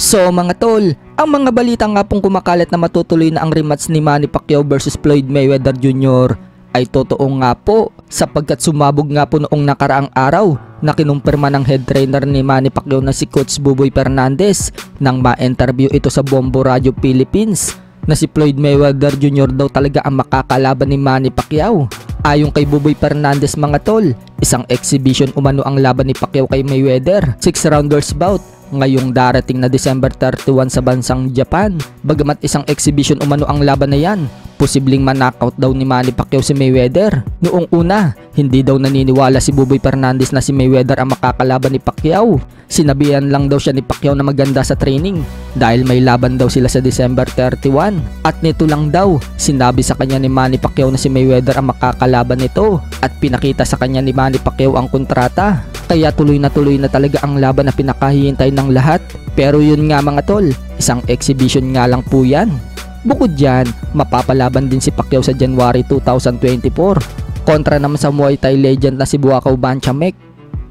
So mga tol, ang mga balita nga pong kumakalat na matutuloy na ang rematch ni Manny Pacquiao versus Floyd Mayweather Jr. ay totoo nga po sapagkat sumabog nga po noong nakaraang araw na kinumpirma ng head trainer ni Manny Pacquiao na si Coach Buboy Fernandez nang ma-interview ito sa Bombo Radio Philippines na si Floyd Mayweather Jr. daw talaga ang makakalaban ni Manny Pacquiao. Ayon kay Buboy Fernandez mga tol, isang exhibition umano ang laban ni Pacquiao kay Mayweather, 6 rounders bout ngayong darating na December 31 sa bansang Japan. Bagamat isang exhibition umano ang laban na yan, posibleng manakaut daw ni Manny Pacquiao si Mayweather. Noong una, hindi daw naniniwala si Buboy Fernandez na si Mayweather ang makakalaban ni Pacquiao. Sinabihan lang daw siya ni Pacquiao na maganda sa training dahil may laban daw sila sa December 31. At nito lang daw, sinabi sa kanya ni Manny Pacquiao na si Mayweather ang makakalaban nito at pinakita sa kanya ni Manny Pacquiao ang kontrata. Kaya tuloy na tuloy na talaga ang laban na pinakahihintay ng lahat. Pero yun nga mga tol, isang exhibition nga lang po yan. Bukod dyan, mapapalaban din si Pacquiao sa January 2024 kontra naman sa Muay Thai legend na si Buakaw Banchamek.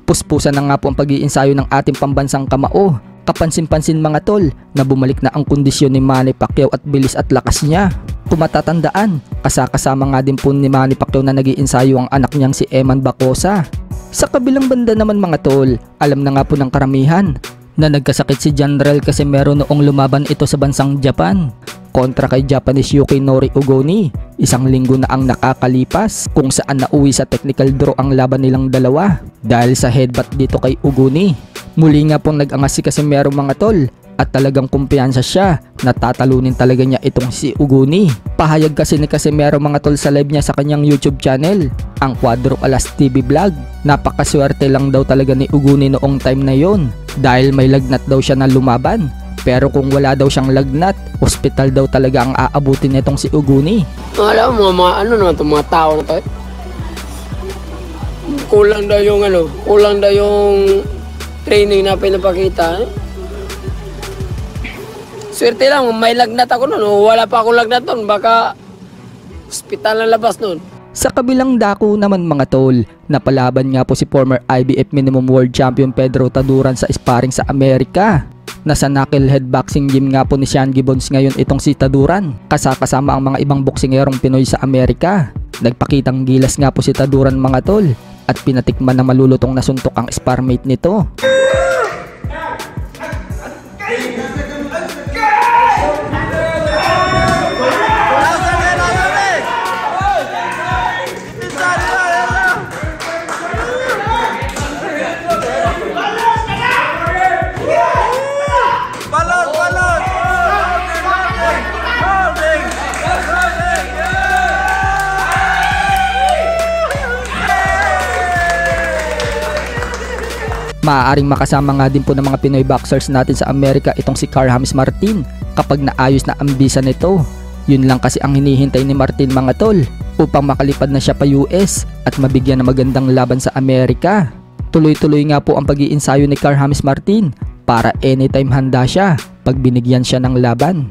Puspusan na nga po ang pag-iinsayo ng ating pambansang kamao. Kapansin-pansin mga tol na bumalik na ang kondisyon ni Manny Pacquiao at bilis at lakas niya. Kung matatandaan, kasakasama nga din po ni Manny Pacquiao na nag-iinsayo ang anak niyang si Eman Bacosa. Sa kabilang banda naman mga tol, alam na nga po ng karamihan na nagkasakit si General kasi meron noong lumaban ito sa bansang Japan kontra kay Japanese Yuki Nori Ugoni. Isang linggo na ang nakakalipas kung saan nauwi sa technical draw ang laban nilang dalawa dahil sa headbutt dito kay Ugoni. Muli nga pong nag-angas si kasi merong mga tol at talagang kumpiyansa siya na tatalunin talaga niya itong si Uguni. Pahayag kasi ni Casimero mga tol sa live niya sa kanyang YouTube channel, ang Quadro Alas TV Vlog. Napakaswerte lang daw talaga ni Uguni noong time na yon dahil may lagnat daw siya na lumaban. Pero kung wala daw siyang lagnat, hospital daw talaga ang aabutin nitong si Uguni. Alam mo, mga ano naman itong mga tao na to eh. Kulang daw yung ano, kulang daw yung training na pinapakita. Eh. Swerte lang, may lagnat ako noon. Wala pa akong lagnat noon. Baka hospital na labas noon. Sa kabilang dako naman mga tol, napalaban nga po si former IBF Minimum World Champion Pedro Taduran sa sparring sa Amerika. Nasa knucklehead boxing gym nga po ni Sean Gibbons ngayon itong si Taduran, kasakasama ang mga ibang boksingerong Pinoy sa Amerika. Nagpakitang gilas nga po si Taduran mga tol, at pinatikman na malulutong na suntok ang sparmate nito. Maaaring makasama nga din po ng mga Pinoy boxers natin sa Amerika itong si Carl Hamis Martin kapag naayos na ang visa nito. Yun lang kasi ang hinihintay ni Martin mga tol upang makalipad na siya pa US at mabigyan ng magandang laban sa Amerika. Tuloy-tuloy nga po ang pag-iinsayo ni Carl Hamis Martin para anytime handa siya pag binigyan siya ng laban.